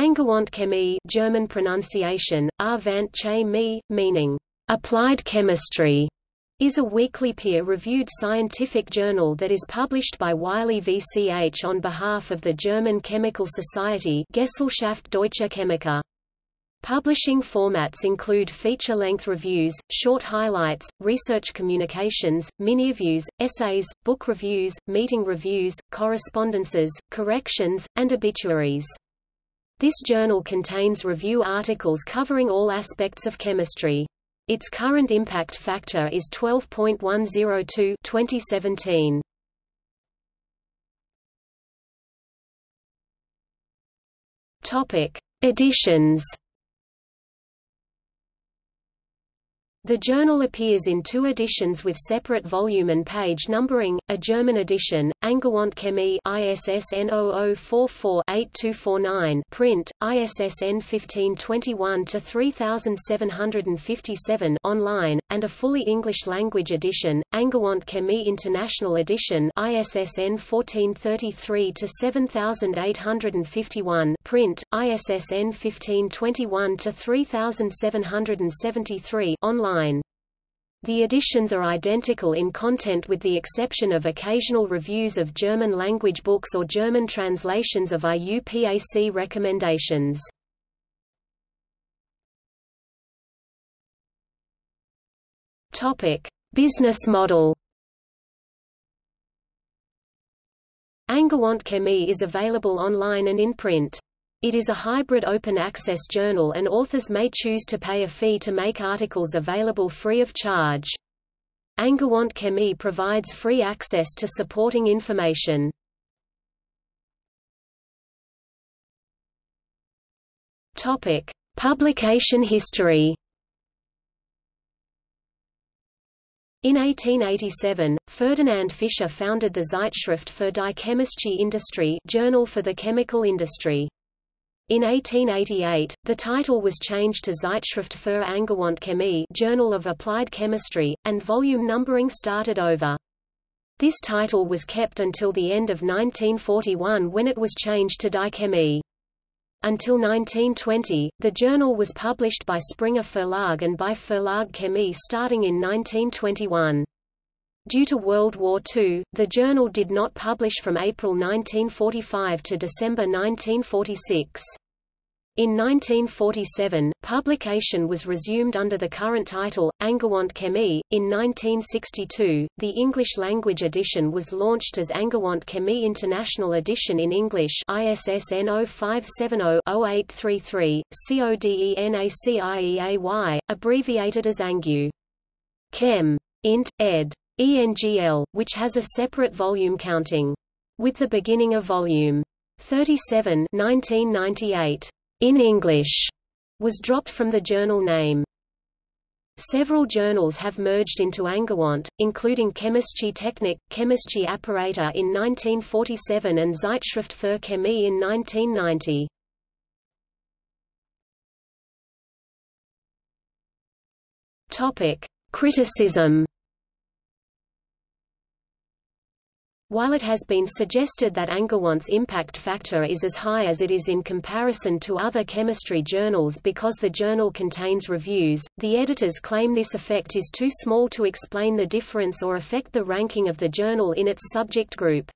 Angewandte Chemie German pronunciation, Chemie, meaning, applied chemistry, is a weekly peer-reviewed scientific journal that is published by Wiley VCH on behalf of the German Chemical Society Gesellschaft Deutscher Chemiker. Publishing formats include feature-length reviews, short highlights, research communications, mini-reviews, essays, book reviews, meeting reviews, correspondences, corrections, and obituaries. This journal contains review articles covering all aspects of chemistry. Its current impact factor is 12.102 2017. Topic: Editions The journal appears in two editions with separate volume and page numbering, a German edition, Angewandte Chemie ISSN 0044-8249 print, ISSN 1521-3757 online, and a fully English-language edition, Angewandte Chemie International Edition ISSN 1433-7851 print, ISSN 1521-3773 online The editions are identical in content with the exception of occasional reviews of German-language books or German translations of IUPAC recommendations. Business model. Angewandte Chemie is available online and in print. It is a hybrid open-access journal and authors may choose to pay a fee to make articles available free of charge. Angewandte Chemie provides free access to supporting information. Topic: Publication history. In 1887, Ferdinand Fischer founded the Zeitschrift für die chemische Industrie Journal for the Chemical Industry. In 1888, the title was changed to Zeitschrift für Angewandte Chemie Journal of Applied Chemistry, and volume numbering started over. This title was kept until the end of 1941 when it was changed to Die Chemie. Until 1920, the journal was published by Springer Verlag and by Verlag Chemie starting in 1921. Due to World War II, the journal did not publish from April 1945 to December 1946. In 1947, publication was resumed under the current title, Angewandte Chemie. In 1962, the English-language edition was launched as Angewandte Chemie International Edition in English ISSN 0570-0833, CODENACIEAY, abbreviated as Angew. Chem. Int. ed. ENGL, which has a separate volume counting. With the beginning of Volume 37 1998, in English, was dropped from the journal name. Several journals have merged into Angewandte, including Chemische Technik, Chemische Apparatur in 1947 and Zeitschrift für Chemie in 1990. Topic: Criticism While it has been suggested that Angewandte's impact factor is as high as it is in comparison to other chemistry journals because the journal contains reviews, the editors claim this effect is too small to explain the difference or affect the ranking of the journal in its subject group.